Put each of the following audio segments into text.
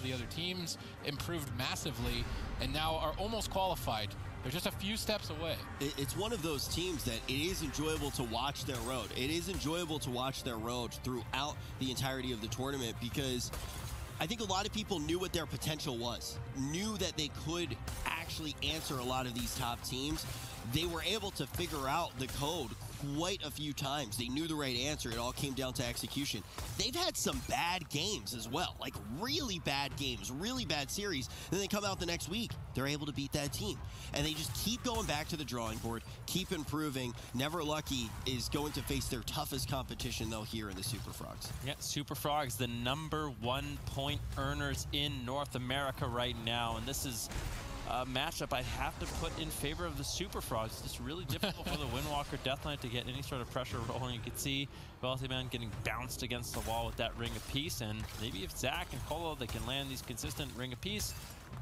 of the other teams, improved massively, and now are almost qualified. They're just a few steps away. It's one of those teams that it is enjoyable to watch their road. It is enjoyable to watch their road throughout the entirety of the tournament because I think a lot of people knew what their potential was, knew that they could actually answer a lot of these top teams. They were able to figure out the code quite a few times. They knew the right answer. It all came down to execution. They've had some bad games as well, like really bad games, really bad series. Then they come out the next week, they're able to beat that team. And they just keep going back to the drawing board, keep improving. Never Lucky is going to face their toughest competition, though, here in the Super Frogs. Yeah, Super Frogs, the number one point earners in North America right now. And this is uh, matchup I'd have to put in favor of the Super Frogs. It's just really difficult for the Windwalker Death Knight to get any sort of pressure rolling. You can see Wealthy Man getting bounced against the wall with that Ring of Peace, and maybe if Zach and Colo, they can land these consistent Ring of Peace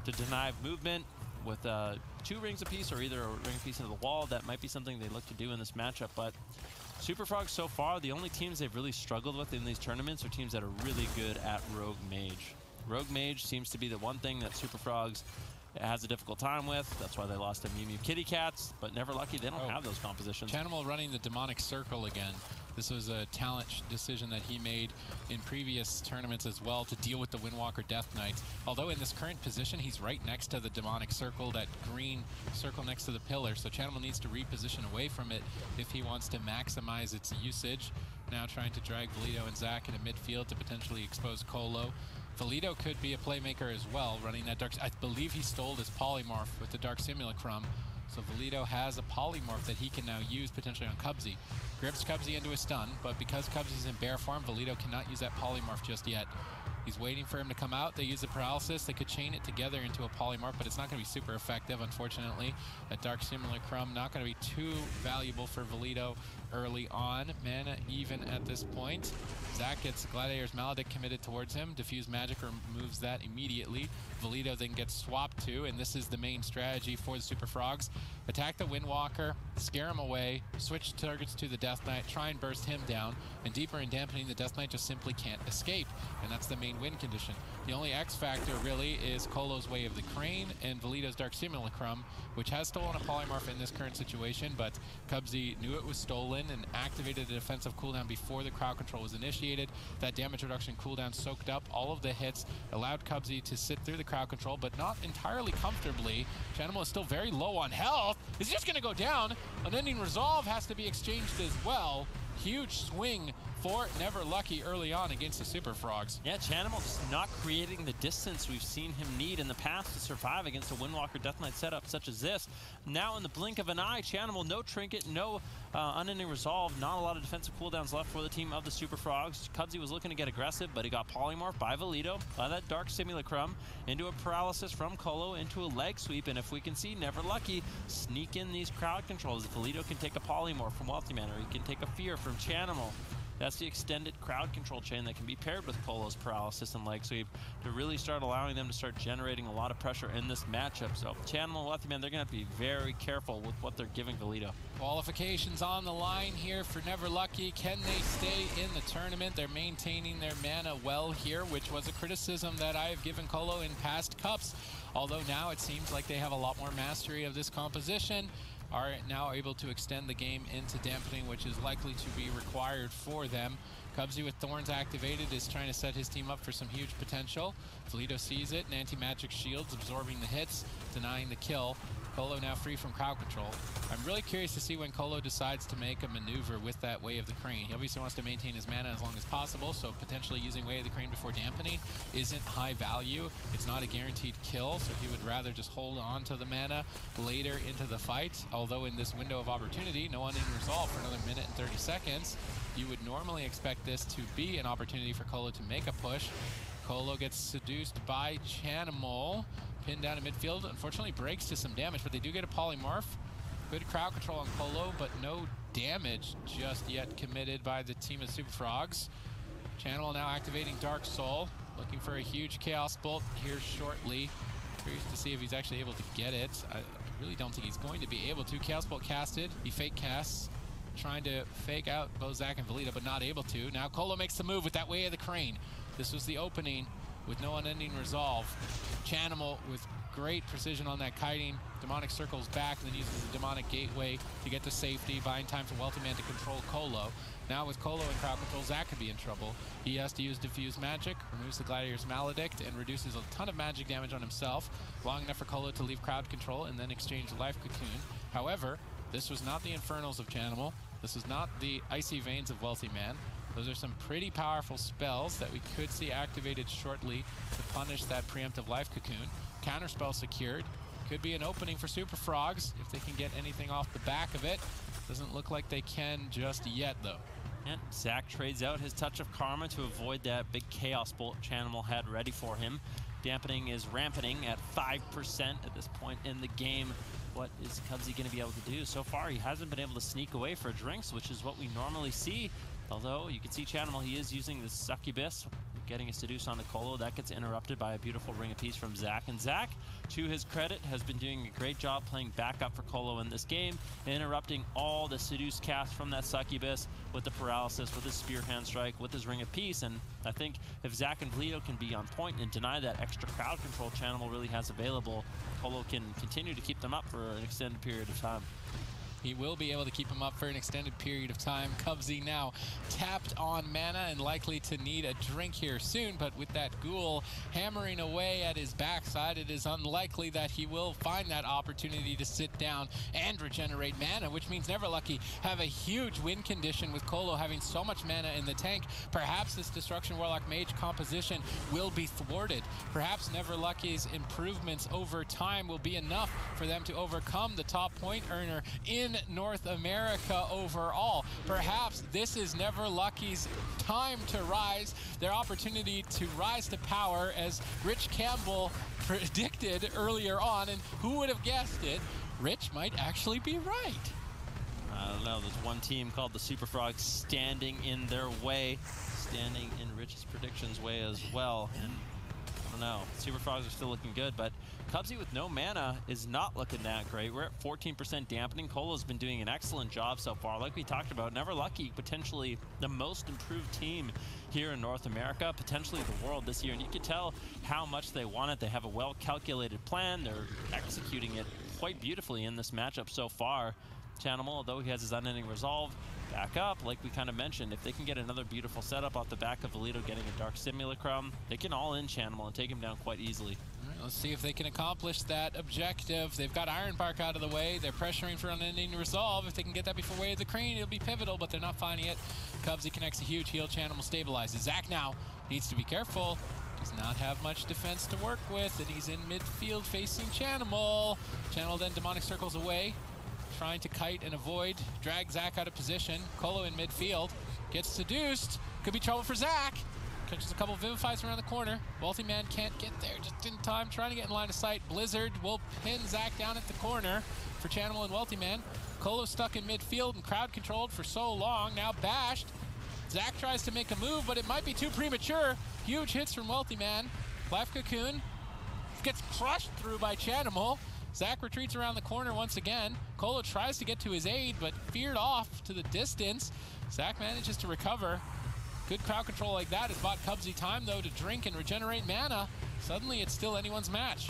to deny movement with uh, two Rings of Peace or either a Ring of Peace into the wall, that might be something they look to do in this matchup, but Super Frogs so far, the only teams they've really struggled with in these tournaments are teams that are really good at Rogue Mage. Rogue Mage seems to be the one thing that Super Frogs has a difficult time with. That's why they lost to Mew Mew Kitty Cats, but never lucky. They don't oh. have those compositions. Chanimal running the Demonic Circle again. This was a talent decision that he made in previous tournaments as well to deal with the Windwalker Death Knights. Although in this current position, he's right next to the Demonic Circle, that green circle next to the pillar. So Chanimal needs to reposition away from it if he wants to maximize its usage. Now trying to drag Valido and Zach into midfield to potentially expose Colo. Valido could be a playmaker as well, running that Dark... I believe he stole his Polymorph with the Dark Simulacrum. So Valido has a Polymorph that he can now use potentially on Cubsy. Grips Cubsy into a stun, but because Cubsy's in bear form, Valido cannot use that Polymorph just yet. He's waiting for him to come out. They use the paralysis. They could chain it together into a polymorph, but it's not going to be super effective, unfortunately. That Dark Simulacrum not going to be too valuable for Valido early on. Mana even at this point. Zach gets Gladiator's Maledict committed towards him. Diffuse Magic removes that immediately. Valido then gets swapped to, and this is the main strategy for the Super Frogs. Attack the Windwalker, scare him away, switch targets to the Death Knight, try and burst him down, and deeper in dampening, the Death Knight just simply can't escape, and that's the main win condition. The only X factor really is Colo's Way of the Crane and Valido's Dark Simulacrum, which has stolen a Polymorph in this current situation, but Cubsy knew it was stolen and activated the defensive cooldown before the crowd control was initiated. That damage reduction cooldown soaked up all of the hits, allowed Cubsy to sit through the crowd control, but not entirely comfortably. Chanimal is still very low on health. Is just going to go down. Unending Resolve has to be exchanged as well. Huge swing for Never Lucky early on against the Super Frogs. Yeah, Chanimal just not creating the distance we've seen him need in the past to survive against a Windwalker Death Knight setup such as this. Now in the blink of an eye, Chanimal, no Trinket, no uh, Unending Resolve, not a lot of defensive cooldowns left for the team of the Super Frogs. Cubsy was looking to get aggressive, but he got polymorphed by Valido, by that Dark Simulacrum, into a paralysis from Colo, into a leg sweep, and if we can see Never Lucky sneak in these crowd controls, Valido can take a polymorph from Wealthy Man, or he can take a fear from Chanimal. That's the extended crowd control chain that can be paired with Colo's paralysis and leg sweep to really start allowing them to start generating a lot of pressure in this matchup. So Chanimal and Man, they're going to be very careful with what they're giving Valido. Qualifications on the line here for Never Lucky. Can they stay in the tournament? They're maintaining their mana well here, which was a criticism that I have given Colo in past cups. Although now it seems like they have a lot more mastery of this composition are now able to extend the game into dampening, which is likely to be required for them. Cubsy with Thorns activated is trying to set his team up for some huge potential. Valido sees it, and anti-magic shields absorbing the hits, denying the kill. Colo now free from crowd control. I'm really curious to see when Colo decides to make a maneuver with that Way of the Crane. He obviously wants to maintain his mana as long as possible, so potentially using Way of the Crane before dampening isn't high value. It's not a guaranteed kill, so he would rather just hold on to the mana later into the fight. Although in this window of opportunity, no unending resolve for another minute and 30 seconds, you would normally expect this to be an opportunity for Colo to make a push. Colo gets seduced by Chanimal pinned down in midfield. Unfortunately breaks to some damage, but they do get a polymorph. Good crowd control on Colo, but no damage just yet committed by the team of Super Frogs. Chanimal now activating Dark Soul, looking for a huge Chaos Bolt here shortly. Curious to see if he's actually able to get it. I really don't think he's going to be able to. Chaos Bolt casted, he fake casts, trying to fake out Bozak and Valido, but not able to. Now Colo makes the move with that way of the crane. This was the opening with no unending resolve. Chanimal with great precision on that kiting. Demonic circles back, and then uses the demonic gateway to get to safety, buying time for Wealthy Man to control Colo. Now with Colo in crowd control, Zac could be in trouble. He has to use Diffuse Magic, removes the Gladiator's Maledict, and reduces a ton of magic damage on himself, long enough for Colo to leave crowd control and then exchange Life Cocoon. However, this was not the Infernals of Chanimal. This was not the Icy Veins of Wealthy Man. Those are some pretty powerful spells that we could see activated shortly to punish that preemptive Life Cocoon. Counterspell secured. Could be an opening for Super Frogs if they can get anything off the back of it. Doesn't look like they can just yet, though. And Zach trades out his Touch of Karma to avoid that big Chaos Bolt Chanimal had ready for him. Dampening is rampeting at 5% at this point in the game. What is Cubsy going to be able to do? So far, he hasn't been able to sneak away for drinks, which is what we normally see. Although, you can see Chanimal, he is using the Succubus getting a seduce on the Colo. That gets interrupted by a beautiful ring of peace from Zac. And Zach, to his credit, has been doing a great job playing backup for Colo in this game, interrupting all the seduce cast from that Succubus with the paralysis, with his spear hand strike, with his ring of peace. And I think if Zac and Valido can be on point and deny that extra crowd control Chanimal really has available, Colo can continue to keep them up for an extended period of time. He will be able to keep him up for an extended period of time. Cubsy now tapped on mana and likely to need a drink here soon, but with that ghoul hammering away at his backside, it is unlikely that he will find that opportunity to sit down and regenerate mana, which means Neverlucky have a huge win condition with Colo having so much mana in the tank. Perhaps this Destruction Warlock Mage composition will be thwarted. Perhaps Neverlucky's improvements over time will be enough for them to overcome the top point earner in in North America overall. Perhaps this is Never Lucky's time to rise, their opportunity to rise to power as Rich Campbell predicted earlier on, and who would have guessed it? Rich might actually be right. I don't know, there's one team called the Super Frogs standing in their way, standing in Rich's predictions way as well. And don't know, Super Frogs are still looking good, but Cubsy with no mana is not looking that great. We're at 14% dampening. Colo's been doing an excellent job so far. Like we talked about, Neverlucky, potentially the most improved team here in North America, potentially the world this year. And you can tell how much they want it. They have a well-calculated plan. They're executing it quite beautifully in this matchup so far. Chanimal, although he has his unending resolve, back up, like we kind of mentioned, if they can get another beautiful setup off the back of Valido getting a Dark Simulacrum, they can all in Chanimal and take him down quite easily. Let's see if they can accomplish that objective. They've got Iron Ironbark out of the way. They're pressuring for unending resolve. If they can get that before way of the crane, it'll be pivotal, but they're not finding it. Cubsy connects a huge heal channel, will stabilize it. Now needs to be careful. Does not have much defense to work with, and he's in midfield facing Chanimal. Chanimal then demonic circles away, trying to kite and avoid, drag Zac out of position. Colo in midfield, gets seduced. Could be trouble for Zac. Catches a couple of Vivifies around the corner. Wealthy Man can't get there just in time. Trying to get in line of sight. Blizzard will pin Zac down at the corner for Chanimal and Wealthy Man. Colo stuck in midfield and crowd controlled for so long. Now bashed. Zac tries to make a move, but it might be too premature. Huge hits from Wealthy Man. Life Cocoon gets crushed through by Chanimal. Zac retreats around the corner once again. Colo tries to get to his aid, but feared off to the distance. Zac manages to recover. Good crowd control like that has bought Cubsy time, though, to drink and regenerate mana. Suddenly, it's still anyone's match.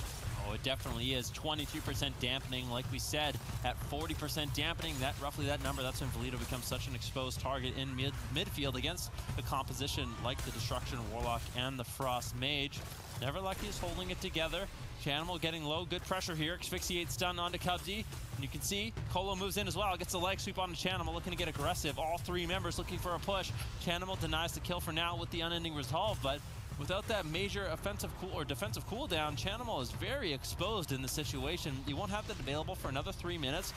Oh, it definitely is. 23% dampening, like we said, at 40% dampening, that roughly that number, that's when Valido becomes such an exposed target in mid midfield against a composition like the Destruction Warlock and the Frost Mage. Neverlucky is holding it together. Chanimal getting low, good pressure here. Asphyxiate stun onto Cubsy. And you can see Colo moves in as well, gets the leg sweep onto Chanimal, looking to get aggressive. All three members looking for a push. Chanimal denies the kill for now with the unending resolve, but without that major offensive cool or defensive cooldown, Chanimal is very exposed in the situation. You won't have that available for another three minutes.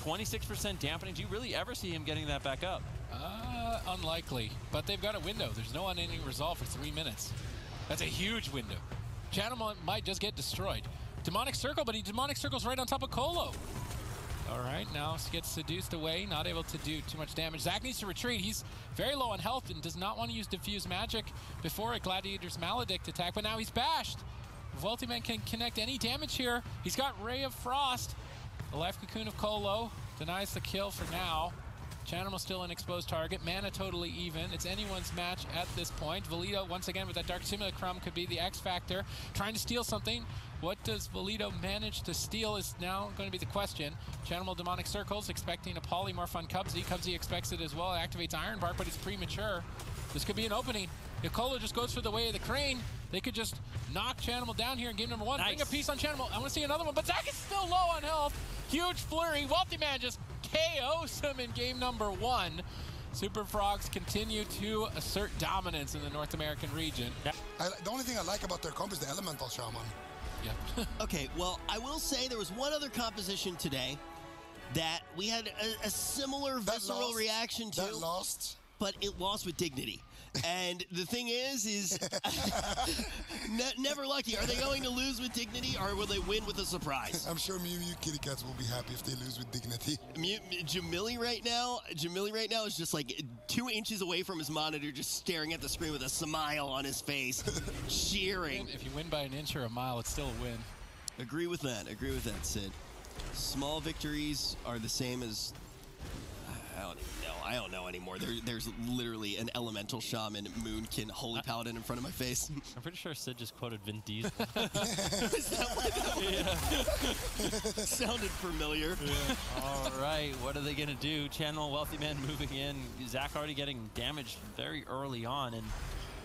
26% dampening. Do you really ever see him getting that back up? Uh, unlikely. But they've got a window. There's no unending resolve for three minutes. That's a huge window. Channel might just get destroyed. Demonic Circle, but he Demonic Circle's right on top of Colo. All right, now gets seduced away, not able to do too much damage. Zac needs to retreat. He's very low on health and does not want to use Diffuse Magic before a Gladiator's Maledict attack, but now he's bashed. If Man can connect any damage here, he's got Ray of Frost. The Life Cocoon of Colo denies the kill for now. Chanimal still an exposed target. Mana totally even. It's anyone's match at this point. Valido, once again, with that Dark Simulacrum, could be the X factor. Trying to steal something. What does Valido manage to steal is now going to be the question. Chanimal Demonic Circles expecting a polymorph on Cubsy. Cubsy expects it as well. Activates Iron Bark, but it's premature. This could be an opening. If Colo just goes for the way of the crane, they could just knock Chanimal down here in game number one. Nice. Bring a piece on Chanimal. I want to see another one, but Zach is still low on health. Huge flurry. Wealthy Man just KOs him in game number one. Super Frogs continue to assert dominance in the North American region. I, the only thing I like about their comp is the Elemental Shaman. Yeah. Okay, well, I will say there was one other composition today that we had a, a similar visceral reaction to, That lost. but it lost with dignity. And the thing is, is ne- never lucky. Are they going to lose with dignity, or will they win with a surprise? I'm sure Mew Mew Kitty Cats will be happy if they lose with dignity. Mu- Jamili right now, Jamili right now is just like two inches away from his monitor, just staring at the screen with a smile on his face, cheering. if you win by an inch or a mile, it's still a win. Agree with that. Agree with that, Sid. Small victories are the same as. I don't even know. I don't know anymore. There, there's literally an elemental shaman, Moonkin, Holy Paladin in front of my face. I'm pretty sure Sid just quoted Vin Diesel. Is that what that sounded familiar? All right, what are they going to do? Channel Wealthy Man moving in. Zach already getting damaged very early on. And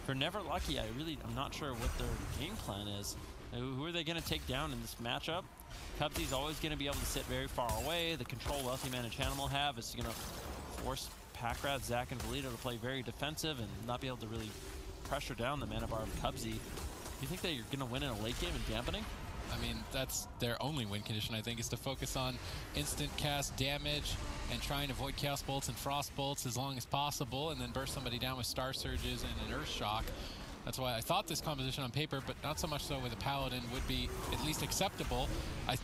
for Never Lucky, I really, I'm not sure what their game plan is. Who are they going to take down in this matchup? Cubsy's always going to be able to sit very far away. The control Wealthy Man and Channel have is going to force Packrat, Zach, and Valido to play very defensive and not be able to really pressure down the mana bar of Cubsy. Do you think that you're going to win in a late game in dampening? I mean, that's their only win condition, I think, is to focus on instant cast damage and try and avoid Chaos Bolts and Frost Bolts as long as possible, and then burst somebody down with Star Surges and an Earth Shock. That's why I thought this composition on paper, but not so much so with a Paladin, would be at least acceptable. I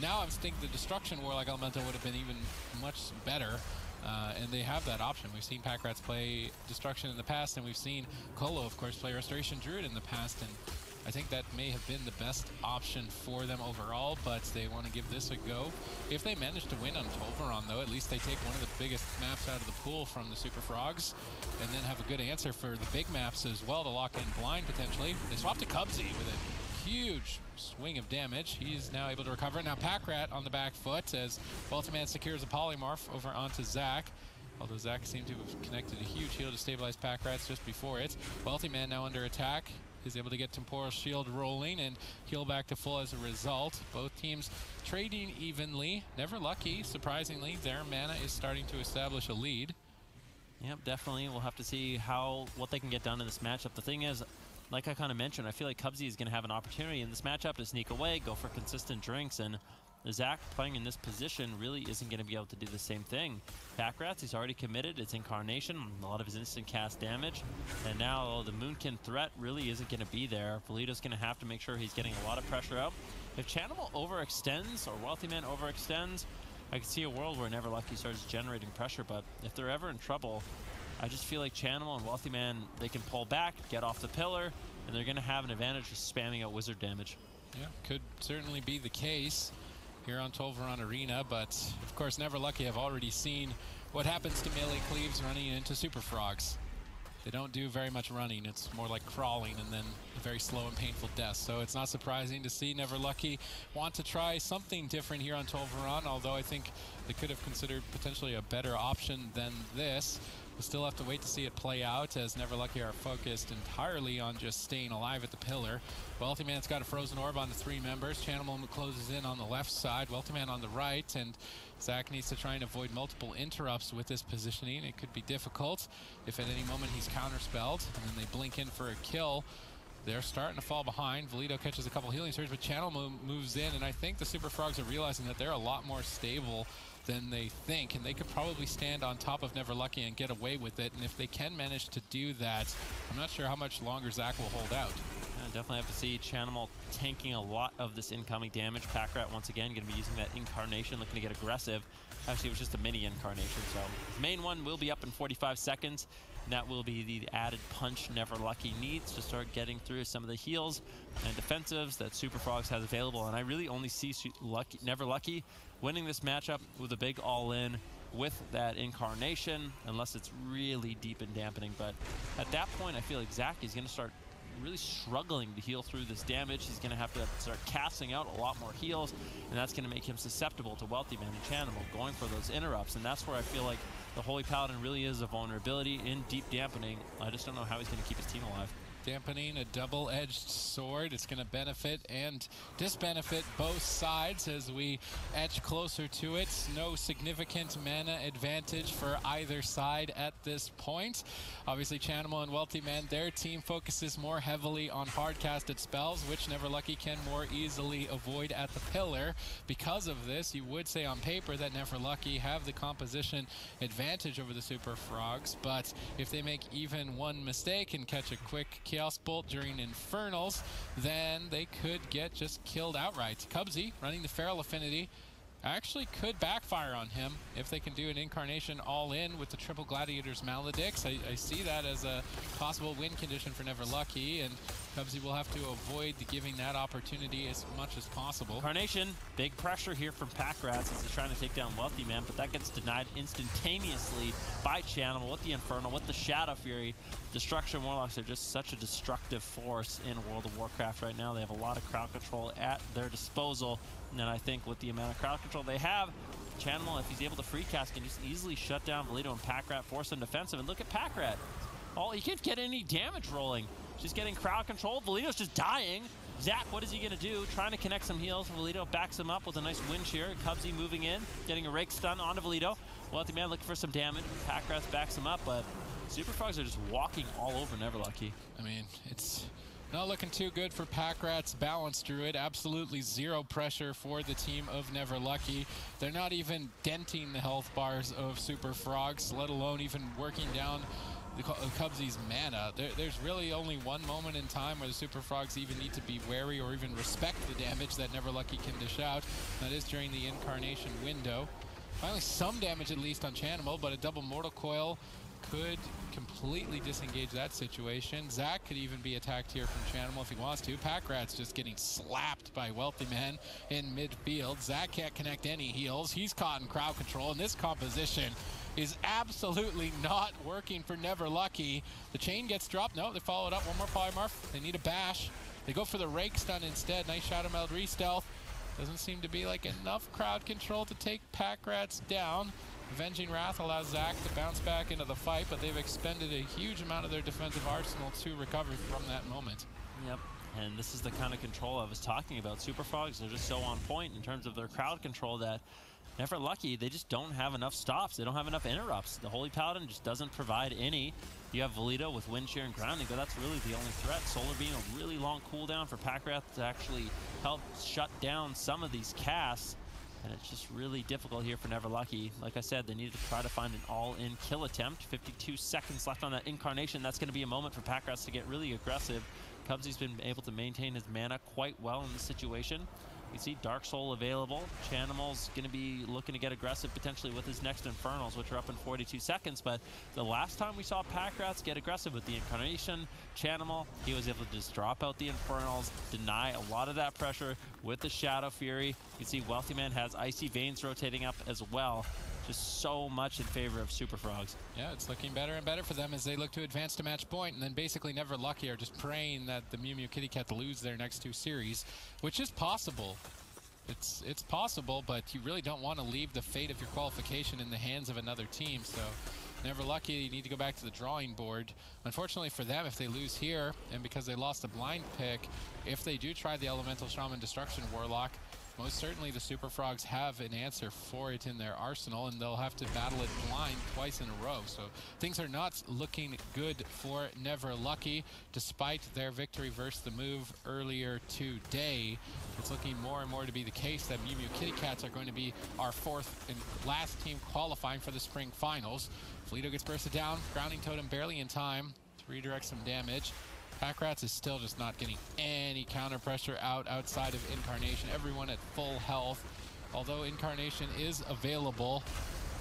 Now I think the Destruction Warlock Elemental would have been even much better. Uh, and they have that option. We've seen Packrats play Destruction in the past, and we've seen Colo, of course, play Restoration Druid in the past. And I think that may have been the best option for them overall, but they want to give this a go. If they manage to win on Tol'viron, though, at least they take one of the biggest maps out of the pool from the Super Frogs, and then have a good answer for the big maps as well to lock in blind potentially. They swap to Cubsy with a huge swing of damage. He's now able to recover. Now Packrat on the back foot as Baltimore secures a polymorph over onto Zach. Although Zach seemed to have connected a huge heal to stabilize Packrats just before it. Wealthy Man now under attack is able to get Temporal Shield rolling and heal back to full as a result. Both teams trading evenly. Never lucky, surprisingly. Their mana is starting to establish a lead. Yep, definitely. We'll have to see how what they can get done in this matchup. The thing is, like I kind of mentioned, I feel like Cubsy is going to have an opportunity in this matchup to sneak away, go for consistent drinks, and Zach playing in this position really isn't going to be able to do the same thing. Packrats, he's already committed. It's Incarnation, a lot of his instant cast damage, and now the Moonkin threat really isn't going to be there. Polito's going to have to make sure he's getting a lot of pressure out. If Chanimal overextends or Wealthy Man overextends, I could see a world where Never Lucky starts generating pressure, but if they're ever in trouble, I just feel like Chanimal and Wealthy Man, they can pull back, get off the pillar, and they're going to have an advantage just spamming out Wizard damage. Yeah, could certainly be the case here on Tol'viron Arena, but of course, Never Lucky, I've already seen what happens to melee cleaves running into Super Frogs. They don't do very much running. It's more like crawling and then a very slow and painful death. So it's not surprising to see Never Lucky want to try something different here on Tol'viron, although I think they could have considered potentially a better option than this. We'll still have to wait to see it play out as Never Lucky are focused entirely on just staying alive at the pillar. Wealthy Man's got a frozen orb on the three members. Channel closes in on the left side, Wealthy Man on the right, and Zach needs to try and avoid multiple interrupts with this positioning. It could be difficult if at any moment he's counterspelled and then they blink in for a kill. They're starting to fall behind. Valido catches a couple healing surges, but Channel mo moves in, and I think the Super Frogs are realizing that they're a lot more stable than they think, and they could probably stand on top of Never Lucky and get away with it. And if they can manage to do that, I'm not sure how much longer Zach will hold out. Yeah, definitely have to see Chanimal tanking a lot of this incoming damage. Packrat once again going to be using that incarnation, looking to get aggressive. Actually, it was just a mini incarnation, so his main one will be up in 45 seconds. And that will be the added punch Never Lucky needs to start getting through some of the heals and defensives that Super Frogs has available. And I really only see Lucky, Never Lucky winning this matchup with a big all-in with that incarnation, unless it's really deep and dampening. But at that point, I feel like Zach is going to start really struggling to heal through this damage. He's going to have to start casting out a lot more heals, and that's going to make him susceptible to Wealthy Man and Chanimal going for those interrupts. And that's where I feel like the Holy Paladin really is a vulnerability in deep dampening. I just don't know how he's going to keep his team alive dampening a double-edged sword. It's going to benefit and disbenefit both sides as we edge closer to it. No significant mana advantage for either side at this point. Obviously, Chanimal and Wealthy Man, their team focuses more heavily on hard-casted spells, which Never Lucky can more easily avoid at the pillar. Because of this, you would say on paper that Never Lucky have the composition advantage over the Super Frogs, but if they make even one mistake and catch a quick kill Chaos Bolt during Infernals, then they could get just killed outright. Cubsy running the Feral Affinity actually could backfire on him if they can do an incarnation all in with the triple gladiators maledicts. I, I, see that as a possible win condition for never lucky and Cubsy will have to avoid giving that opportunity as much as possible. Incarnation big pressure here from pack rats as he's trying to take down wealthy man but that gets denied instantaneously by channel. With the infernal with the shadow fury. Destruction warlocks are just such a destructive force in world of warcraft right now. They have a lot of crowd control at their disposal and I think with the amount of crowd control they have, Chanimal, if he's able to free cast, can just easily shut down Valido and Packrat, force him defensive. And look at Packrat. Oh, he can't get any damage rolling. Just getting crowd control. Valido's just dying. Zach, what is he going to do? Trying to connect some heals. Valido backs him up with a nice wind shear. Cubsy moving in, getting a rake stun onto Valido. Wealthy Man looking for some damage. Packrat backs him up, but Super Frogs are just walking all over Neverlucky. I mean, it's not looking too good for Pack Rats. Balance Druid. Absolutely zero pressure for the team of Never Lucky. They're not even denting the health bars of Super Frogs, let alone even working down the Cubsy's mana. There, there's really only one moment in time where the Super Frogs even need to be wary or even respect the damage that Never Lucky can dish out. That is during the incarnation window. Finally, some damage at least on Chanimal, but a double Mortal Coil could completely disengage that situation. Zach could even be attacked here from Chanimal if he wants to. Packrat's just getting slapped by Wealthy Man in midfield. Zach can't connect any heals. He's caught in crowd control, and this composition is absolutely not working for Never Lucky. The chain gets dropped. No, they follow it up. One more polymorph. They need a bash. They go for the rake stun instead. Nice Shadow Meld re-stealth. Doesn't seem to be like enough crowd control to take Packrats down. Avenging Wrath allows Zach to bounce back into the fight, but they've expended a huge amount of their defensive arsenal to recover from that moment. Yep. And this is the kind of control I was talking about. Super Frogs are just so on point in terms of their crowd control that Never Lucky, they just don't have enough stops. They don't have enough interrupts. The Holy Paladin just doesn't provide any. You have Valido with Wind Shear and Grounding, but that's really the only threat. Solar Beam, a really long cooldown for Packrats to actually help shut down some of these casts. And it's just really difficult here for Never Lucky. Like I said, they need to try to find an all-in kill attempt. 52 seconds left on that incarnation. That's going to be a moment for Packrats to get really aggressive. Cubsy's been able to maintain his mana quite well in this situation. You see Dark Soul available. Chanimal's going to be looking to get aggressive potentially with his next Infernals, which are up in 42 seconds. But the last time we saw Packrats get aggressive with the Incarnation, Chanimal, he was able to just drop out the Infernals, deny a lot of that pressure with the Shadow Fury. You can see Wealthy Man has Icy Veins rotating up as well just so much in favor of Super Frogs. Yeah, it's looking better and better for them as they look to advance to match point, and then basically never lucky are just praying that the Mew Mew Kitty Cat lose their next two series, which is possible. It's it's possible, but you really don't want to leave the fate of your qualification in the hands of another team. So, never lucky. You need to go back to the drawing board. Unfortunately for them, if they lose here, and because they lost a blind pick, if they do try the Elemental Shaman Destruction Warlock, most certainly the Super Frogs have an answer for it in their arsenal, and they'll have to battle it blind twice in a row. So things are not looking good for Never Lucky, despite their victory versus the move earlier today. It's looking more and more to be the case that Mew Mew Kitty Cats are going to be our fourth and last team qualifying for the spring finals. Valido gets bursted down, Grounding Totem barely in time to redirect some damage. Packrats is still just not getting any counter pressure out outside of Incarnation. Everyone at full health. Although Incarnation is available,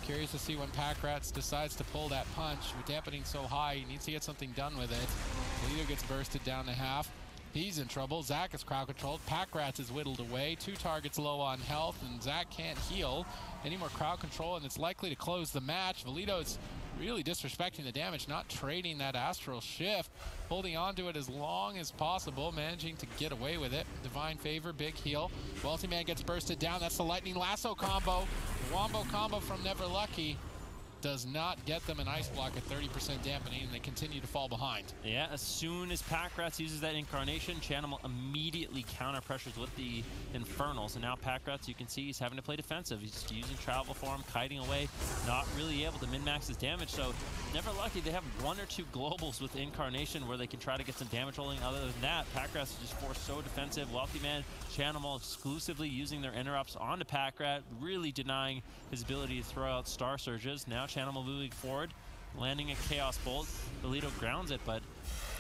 curious to see when Packrats decides to pull that punch. With dampening so high, he needs to get something done with it. Toledo gets bursted down to half. He's in trouble. Zach is crowd controlled. Pack Rats is whittled away. Two targets low on health, and Zach can't heal any more crowd control, and it's likely to close the match. Valido's really disrespecting the damage, not trading that astral shift, holding on to it as long as possible, managing to get away with it. Divine favor, big heal. Wealthy Man gets bursted down. That's the lightning lasso combo. Wombo combo from Never Lucky does not get them an ice block at 30% dampening, and they continue to fall behind. Yeah, as soon as Pack Rats uses that Incarnation, Chanimal immediately counter pressures with the Infernals. And now Pack Rats, you can see he's having to play defensive. He's using Travel Form, kiting away, not really able to min-max his damage. So never lucky they have one or two globals with Incarnation where they can try to get some damage rolling. Other than that, Pack Rats is just forced so defensive. Wealthy Man, Chanimal exclusively using their interrupts onto Pack Rat, really denying his ability to throw out Star Surges. Now Chanimal moving forward, landing a Chaos Bolt. Valido grounds it, but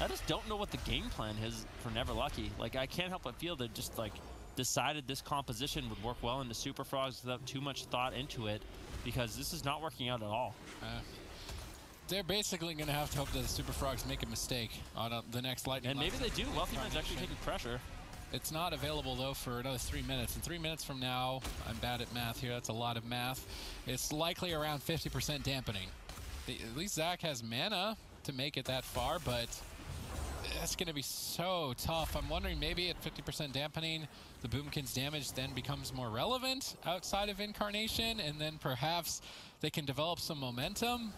I just don't know what the game plan is for Never Lucky. Like, I can't help but feel that just, like, decided this composition would work well into Super Frogs without too much thought into it, because this is not working out at all. Uh, they're basically going to have to hope that the Super Frogs make a mistake on uh, the next lightning. And maybe they do. Wealthy Man's actually taking pressure. It's not available though for another three minutes. And three minutes from now, I'm bad at math here. That's a lot of math. It's likely around 50% dampening. At least Zach has mana to make it that far, but it's going to be so tough. I'm wondering maybe at 50% dampening, the Boomkin's damage then becomes more relevant outside of Incarnation, and then perhaps they can develop some momentum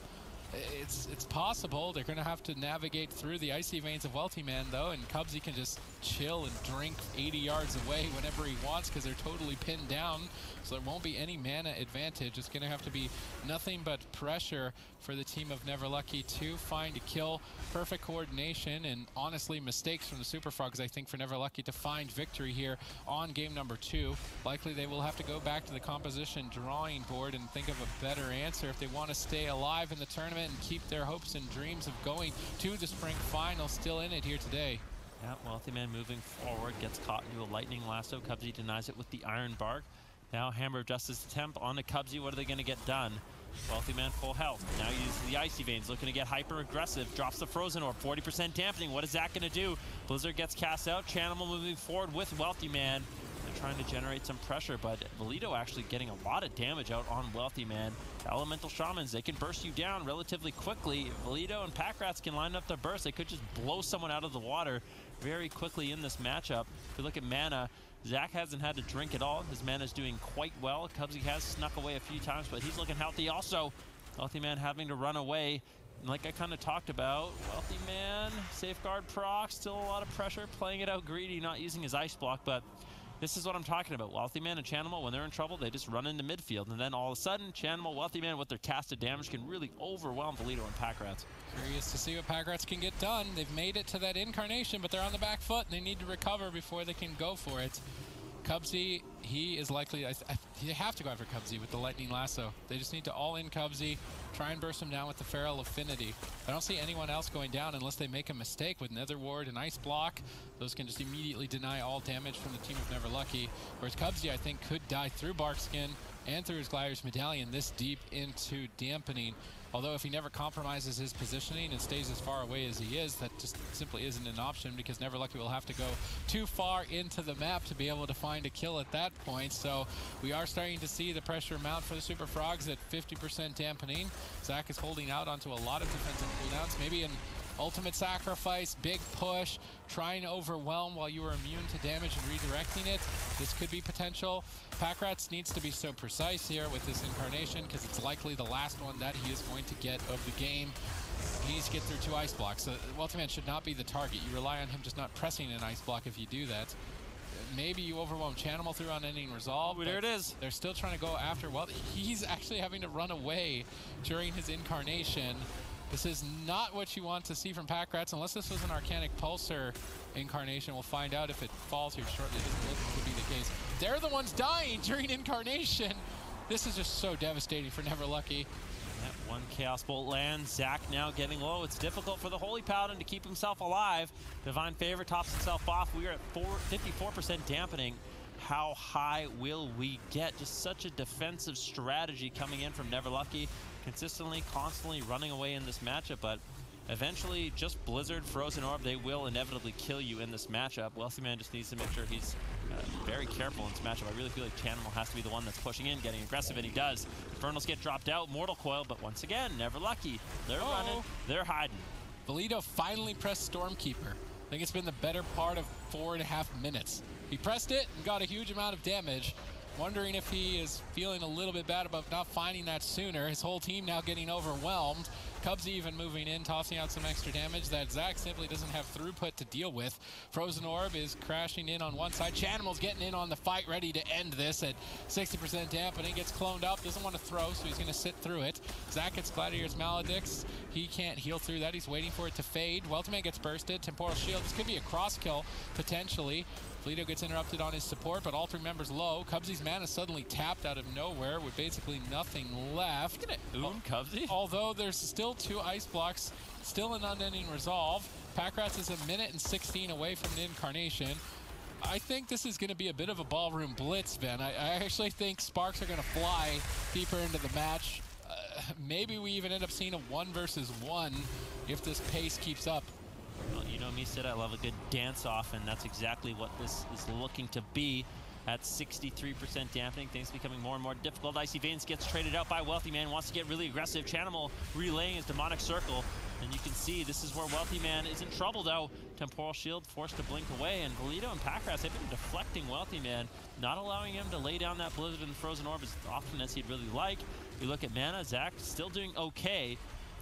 it's it's possible. They're going to have to navigate through the icy veins of Wealthy Man, though, and Cubsy can just chill and drink 80 yards away whenever he wants because they're totally pinned down. So there won't be any mana advantage. It's going to have to be nothing but pressure for the team of Never Lucky to find a kill. Perfect coordination and honestly mistakes from the Super Frogs, I think, for Never Lucky to find victory here on game number two. Likely they will have to go back to the composition drawing board and think of a better answer if they want to stay alive in the tournament and keep their hopes and dreams of going to the spring final still in it here today. Yeah, Wealthy Man moving forward, gets caught into a lightning lasso. Cubsy denies it with the Iron Bark. Now Hammer of Justice attempt on the Cubsy. What are they going to get done? Wealthy Man full health. Now uses the Icy Veins, looking to get hyper aggressive. Drops the Frozen Orb, 40% dampening. What is that going to do? Blizzard gets cast out. Chanimal moving forward with Wealthy Man. Trying to generate some pressure, but Valido actually getting a lot of damage out on Wealthy Man. Elemental Shamans, they can burst you down relatively quickly. Valido and Pack Rats can line up the burst. They could just blow someone out of the water very quickly in this matchup. If you look at mana, Zach hasn't had to drink at all. His man is doing quite well. Cubsy has snuck away a few times, but he's looking healthy also. Wealthy Man having to run away. And like I kind of talked about, Wealthy Man, Safeguard proc, still a lot of pressure, playing it out greedy, not using his Ice Block, but this is what I'm talking about. Wealthy Man and Chanimal, when they're in trouble, they just run into midfield. And then all of a sudden, Chanimal, Wealthy Man with their casted damage can really overwhelm Valido and Pack Rats. Curious to see what Pack Rats can get done. They've made it to that incarnation, but they're on the back foot and they need to recover before they can go for it. Cubsy, he is likely, I, I, they have to go after Cubsy with the Lightning Lasso. They just need to all in Cubsy, try and burst him down with the Feral Affinity. I don't see anyone else going down unless they make a mistake with Nether Ward and Ice Block. Those can just immediately deny all damage from the team of Never Lucky. Whereas Cubsy, I think, could die through Barkskin and through his Gladiator's Medallion this deep into dampening. Although if he never compromises his positioning and stays as far away as he is, that just simply isn't an option because Never Lucky will have to go too far into the map to be able to find a kill at that point. So we are starting to see the pressure mount for the Super Frogs at 50% dampening. Zach is holding out onto a lot of defensive cooldowns, maybe an ultimate sacrifice, big push, trying to overwhelm while you are immune to damage and redirecting it. This could be potential. Pack Rats needs to be so precise here with this incarnation because it's likely the last one that he is going to get of the game. He needs to get through two ice blocks. So Wealthy Man should not be the target. You rely on him just not pressing an ice block if you do that. Maybe you overwhelm Chanimal through unending resolve. Ooh, there it is. They're still trying to go after. Well, he's actually having to run away during his incarnation. This is not what you want to see from Pack Rats, unless this was an Arcanic Pulsar incarnation. We'll find out if it falls here shortly. This would be the case. They're the ones dying during incarnation. This is just so devastating for Never Lucky. That one Chaos Bolt lands. Zach now getting low. It's difficult for the Holy Paladin to keep himself alive. Divine Favor tops himself off. We are at 54% dampening. How high will we get? Just such a defensive strategy coming in from Never Lucky consistently, constantly running away in this matchup, but Eventually, just Blizzard, Frozen Orb, they will inevitably kill you in this matchup. Wealthy Man just needs to make sure he's uh, very careful in this matchup. I really feel like Chanimal has to be the one that's pushing in, getting aggressive, and he does. Infernals get dropped out, Mortal Coil, but once again, never lucky. They're Uh-oh. running, they're hiding. Valido finally pressed Stormkeeper. I think it's been the better part of four and a half minutes. He pressed it and got a huge amount of damage. Wondering if he is feeling a little bit bad about not finding that sooner. His whole team now getting overwhelmed. Cubs even moving in, tossing out some extra damage that Zach simply doesn't have throughput to deal with. Frozen Orb is crashing in on one side. Chanimal's getting in on the fight, ready to end this at 60% dampening. Gets cloned up, doesn't want to throw, so he's going to sit through it. Zach gets Gladiator's Maledicts. He can't heal through that. He's waiting for it to fade. Weltman gets bursted. Temporal Shield. This could be a cross kill, potentially. Fleeto gets interrupted on his support, but all three members low. Cubsy's mana suddenly tapped out of nowhere with basically nothing left. Oon, Cubsy? Although there's still two ice blocks, still an unending resolve. Packrats is a minute and 16 away from the incarnation. I think this is going to be a bit of a ballroom blitz, Ben. I, I actually think Sparks are going to fly deeper into the match. Uh, maybe we even end up seeing a one versus one if this pace keeps up. You know me, Sid, I love a good dance-off, and that's exactly what this is looking to be. At 63% dampening, things becoming more and more difficult. Icy Veins gets traded out by Wealthy Man, wants to get really aggressive. Chanimal relaying his Demonic Circle, and you can see this is where Wealthy Man is in trouble, though. Temporal Shield forced to blink away, and Valido and Packrats have been deflecting Wealthy Man, not allowing him to lay down that Blizzard and Frozen Orb as often as he'd really like. You look at Mana, Zach still doing okay,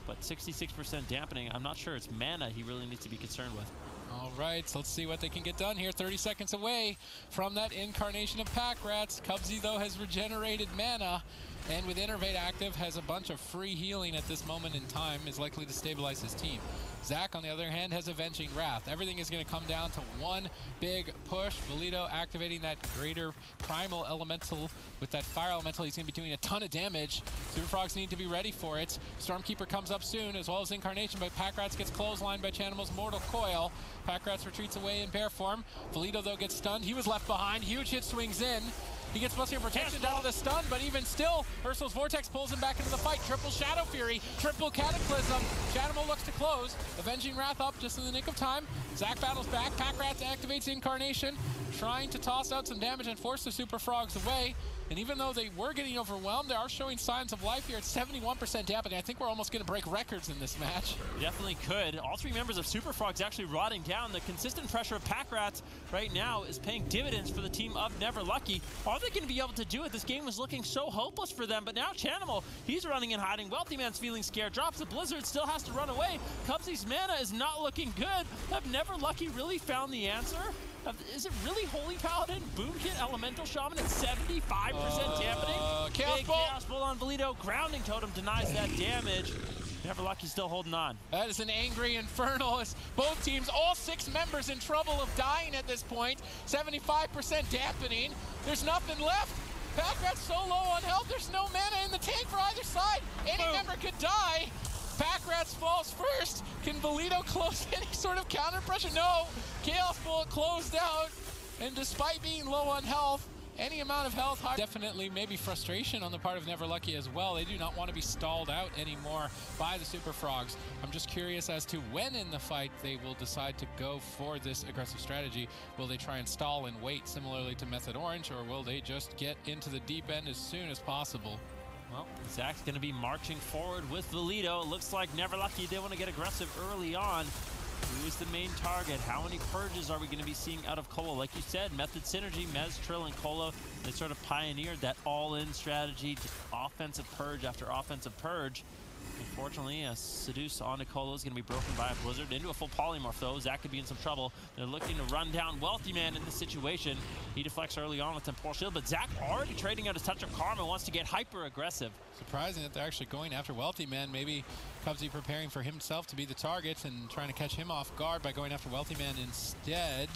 but 66% dampening, I'm not sure it's mana he really needs to be concerned with. All right, so let's see what they can get done here. 30 seconds away from that incarnation of Pack Rats. Cubsy, though, has regenerated mana, and with Innervate active, has a bunch of free healing at this moment in time, is likely to stabilize his team. Zach, on the other hand, has Avenging Wrath. Everything is going to come down to one big push. Valido activating that greater primal elemental with that fire elemental. He's going to be doing a ton of damage. Super Frogs need to be ready for it. Stormkeeper comes up soon, as well as Incarnation, but Packrats gets clotheslined by Chanimal's Mortal Coil. Packrats retreats away in bear form. Valido, though, gets stunned. He was left behind. Huge hit swings in. He gets Muscular Protection down to the stun, but even still, Ursol's Vortex pulls him back into the fight. Triple Shadow Fury, triple Cataclysm. Shadowmo looks to close. Avenging Wrath up just in the nick of time. Zac battles back. Packrats activates Incarnation, trying to toss out some damage and force the Super Frogs away. And even though they were getting overwhelmed, they are showing signs of life here at 71% dampening. I think we're almost going to break records in this match. Definitely could. All three members of Super Frogs actually rotting down. The consistent pressure of Pack Rats right now is paying dividends for the team of Never Lucky. Are they going to be able to do it? This game was looking so hopeless for them, but now Chanimal, he's running and hiding. Wealthy Man's feeling scared. Drops the Blizzard, still has to run away. Cubsy's mana is not looking good. Have Never Lucky really found the answer? Is it really Holy Paladin? Boomkin Elemental Shaman at 75% dampening? Uh, Chaos Big Bolt. Chaos Bolt on Valido. Grounding Totem denies that damage. Never Lucky still holding on. That is an angry Infernal as both teams, all six members in trouble of dying at this point. 75% dampening. There's nothing left. Packrat's so low on health, there's no mana in the tank for either side. Any Boom. member could die. Falls first. Can Bolito close any sort of counter pressure? No. Chaos Bolt closed out. And despite being low on health, any amount of health, definitely maybe frustration on the part of Never Lucky as well. They do not want to be stalled out anymore by the Super Frogs. I'm just curious as to when in the fight they will decide to go for this aggressive strategy. Will they try and stall and wait similarly to Method Orange, or will they just get into the deep end as soon as possible? Well, Zach's going to be marching forward with Valido. Looks like Never Lucky they want to get aggressive early on. Who is the main target? How many purges are we going to be seeing out of Colo? Like you said, Method Synergy, Mez, Trill, and Colo, they sort of pioneered that all-in strategy, just offensive purge after offensive purge. Unfortunately, a Seduce on Colo is going to be broken by a Blizzard into a full polymorph, though. Zach could be in some trouble. They're looking to run down Wealthy Man in this situation. He deflects early on with Temporal Shield, but Zach already trading out his Touch of Karma, wants to get hyper-aggressive. Surprising that they're actually going after Wealthy Man. Maybe Cubsy preparing for himself to be the target and trying to catch him off guard by going after Wealthy Man instead.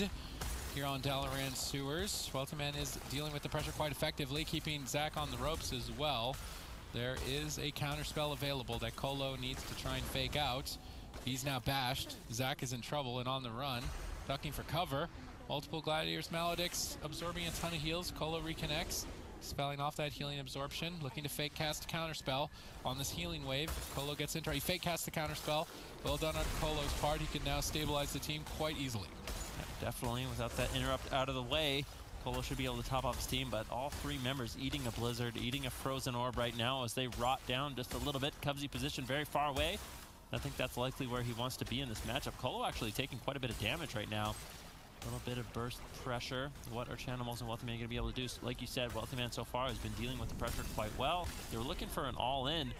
Here on Dalaran Sewers, Wealthy Man is dealing with the pressure quite effectively, keeping Zach on the ropes as well. There is a counter spell available that Colo needs to try and fake out. He's now bashed. Zach is in trouble and on the run, ducking for cover. Multiple Gladiators Maledicts absorbing a ton of heals. Colo reconnects. spelling off that healing absorption, looking to fake cast a counter spell on this healing wave. Colo gets into he fake casts the counter spell. Well done on Colo's part. He can now stabilize the team quite easily. Definitely, without that interrupt out of the way, Colo should be able to top off his team, but all three members eating a blizzard, eating a frozen orb right now as they rot down just a little bit. Cubsy position very far away. I think that's likely where he wants to be in this matchup. Colo actually taking quite a bit of damage right now. A little bit of burst pressure. What are Chanimals and Wealthy Man going to be able to do? Like you said, Wealthy Man so far has been dealing with the pressure quite well. They were looking for an all-in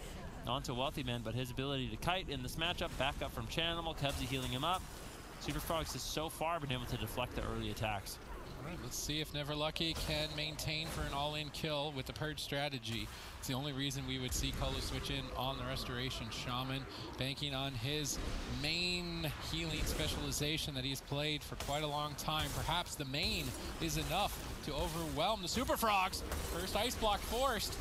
onto Wealthy Man, but his ability to kite in this matchup, back up from Chanimal, Cubsy healing him up. Super Frogs has so far been able to deflect the early attacks. All right, let's see if Never Lucky can maintain for an all-in kill with the Purge strategy. It's the only reason we would see Colo switch in on the Restoration Shaman, banking on his main healing specialization that he's played for quite a long time. Perhaps the main is enough to overwhelm the Super Frogs. First Ice Block forced.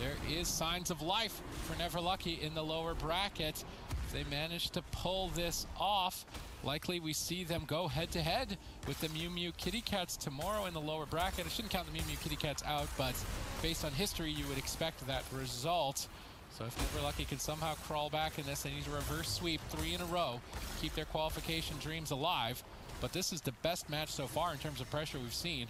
There is signs of life for Never Lucky in the lower bracket. If they manage to pull this off, likely we see them go head-to-head -head with the Mew Mew Kitty Cats tomorrow in the lower bracket. I shouldn't count the Mew Mew Kitty Cats out, but based on history, you would expect that result. So if Never Lucky can somehow crawl back in this, they need to reverse sweep three in a row, keep their qualification dreams alive. But this is the best match so far in terms of pressure we've seen.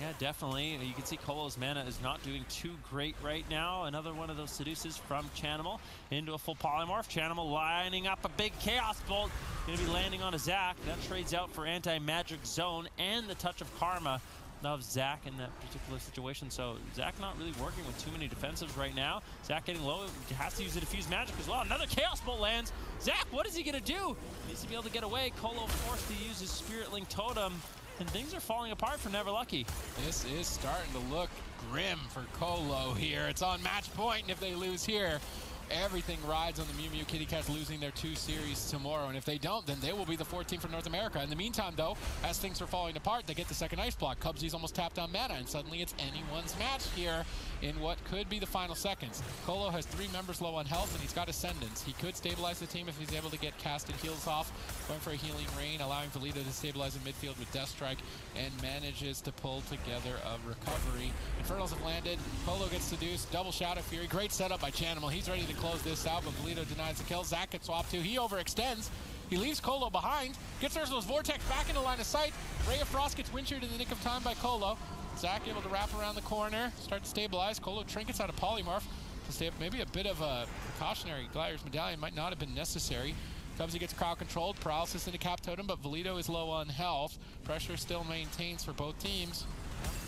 Yeah, definitely. You can see Colo's mana is not doing too great right now. Another one of those seduces from Chanimal into a full polymorph. Chanimal lining up a big Chaos Bolt. Going to be landing on a Zac. That trades out for Anti-Magic Zone and the Touch of Karma of Zac in that particular situation. So Zac not really working with too many defensives right now. Zac getting low, has to use the diffuse magic as well. Another Chaos Bolt lands. Zac, what is he gonna do? He Needs to be able to get away. Colo forced to use his Spirit Link Totem and things are falling apart for Never Lucky. This is starting to look grim for Colo here. It's on match point, and if they lose here, everything rides on the Mew Mew Kitty Cats losing their two series tomorrow. And if they don't, then they will be the 14 from North America. In the meantime, though, as things are falling apart, they get the second ice block. Cubsy's almost tapped on mana, and suddenly it's anyone's match here in what could be the final seconds. Colo has three members low on health, and he's got Ascendance. He could stabilize the team if he's able to get casted heals off, going for a healing rain, allowing Valido to stabilize in midfield with Death Strike, and manages to pull together a recovery. Infernals have landed. Colo gets seduced. Double Shadow Fury. Great setup by Chanimal. He's ready to close this out, but Valido denies the kill. Zac gets swapped too. He overextends. He leaves Colo behind, gets Ursol's Vortex back into line of sight. Ray of Frost gets winchered in the nick of time by Colo. Zac able to wrap around the corner, start to stabilize. Colo trinkets out of Polymorph to stay up. Maybe a bit of a precautionary Gladiator's Medallion might not have been necessary. Cubsy gets crowd controlled, paralysis into Cap Totem, but Valido is low on health. Pressure still maintains for both teams.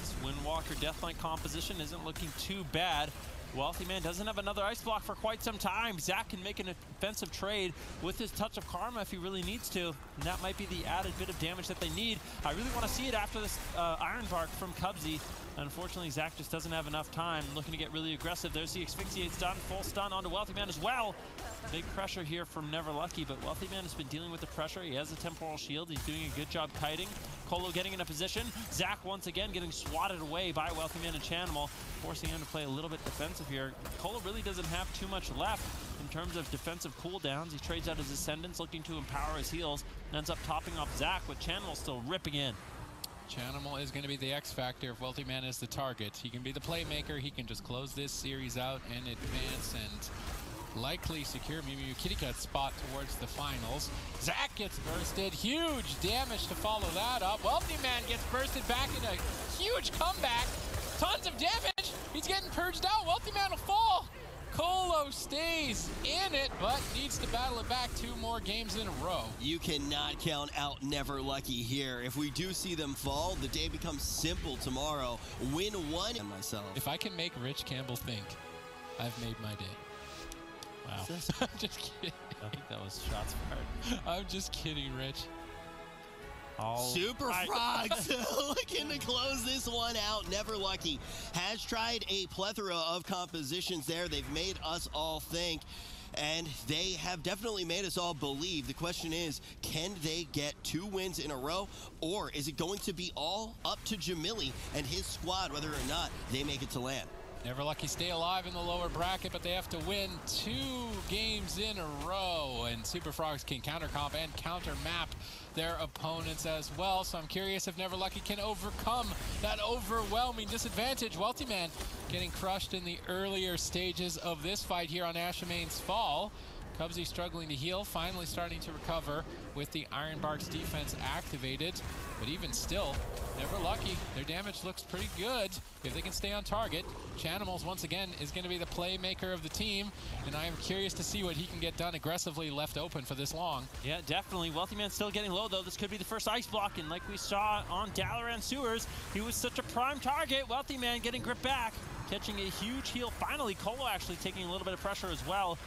This Windwalker Deathlink composition isn't looking too bad. Wealthy Man doesn't have another ice block for quite some time. Zac can make an offensive trade with his touch of karma if he really needs to. And that might be the added bit of damage that they need. I really want to see it after this uh, Iron Bark from Cubsy. Unfortunately, Zac just doesn't have enough time. Looking to get really aggressive. There's the Asphyxiate stun. Full stun onto Wealthy Man as well. Big pressure here from Never Lucky, but Wealthy Man has been dealing with the pressure. He has a temporal shield. He's doing a good job kiting. Colo getting in a position. Zac once again getting swatted away by Man and Chanimal, forcing him to play a little bit defensive here. Colo really doesn't have too much left in terms of defensive cooldowns. He trades out his Ascendance, looking to empower his heals, and ends up topping off Zac, with Chanimal still ripping in. Chanimal is going to be the X factor if Wealthy Man is the target. He can be the playmaker. He can just close this series out and advance and likely secure Mew Mew Kitty Cat spot towards the finals. Zac gets bursted. Huge damage to follow that up. Wealthy Man gets bursted back in a huge comeback. Tons of damage. He's getting purged out. Wealthy Man will fall. Colo stays in it, but needs to battle it back two more games in a row. You cannot count out Never Lucky here. If we do see them fall, the day becomes simple tomorrow. Win one and myself. If I can make Rich Campbell think, I've made my day. Wow. I'm just kidding. I think that was shots fired. I'm just kidding, Rich. All Super right. Frogs looking to close this one out. Never Lucky has tried a plethora of compositions there. They've made us all think. And they have definitely made us all believe. The question is, can they get two wins in a row? Or is it going to be all up to Jamili and his squad, whether or not they make it to LAN? Never Lucky stay alive in the lower bracket, but they have to win two games in a row. And Super Frogs can counter comp and counter map their opponents as well. So I'm curious if Never Lucky can overcome that overwhelming disadvantage. Wealthy Man getting crushed in the earlier stages of this fight here on Ashamane's Fall. Cubsy struggling to heal, finally starting to recover with the Ironbark's defense activated. But even still, never lucky. Their damage looks pretty good if they can stay on target. Chanimals, once again, is going to be the playmaker of the team, and I am curious to see what he can get done aggressively left open for this long. Yeah, definitely. Wealthy Man still getting low, though. This could be the first ice block, and like we saw on Dalaran Sewers, he was such a prime target. Wealthy Man getting grip back, catching a huge heal. Finally, Colo actually taking a little bit of pressure as well.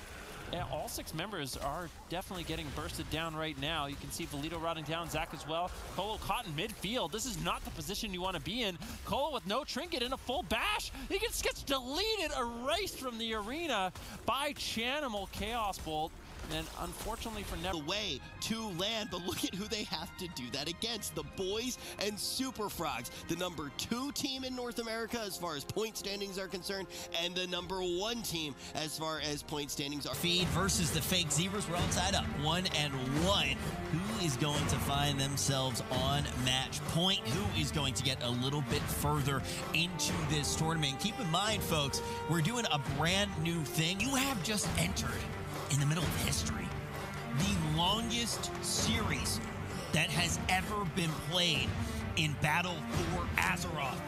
Yeah, all six members are definitely getting bursted down right now. You can see Valido rotting down, Zac as well. Colo caught in midfield. This is not the position you want to be in. Colo with no trinket in a full bash. He gets, gets deleted, erased from the arena by Chanimal Chaos Bolt. And unfortunately for Never... The way to land, but look at who they have to do that against. The boys and Super Frogs, the number two team in North America as far as point standings are concerned, and the number one team as far as point standings are. Feed versus the fake zebras. We're all tied up, one and one. Who is going to find themselves on match point? Who is going to get a little bit further into this tournament? Keep in mind, folks, we're doing a brand new thing. You have just entered in the middle of history. The longest series that has ever been played in Battle for Azeroth.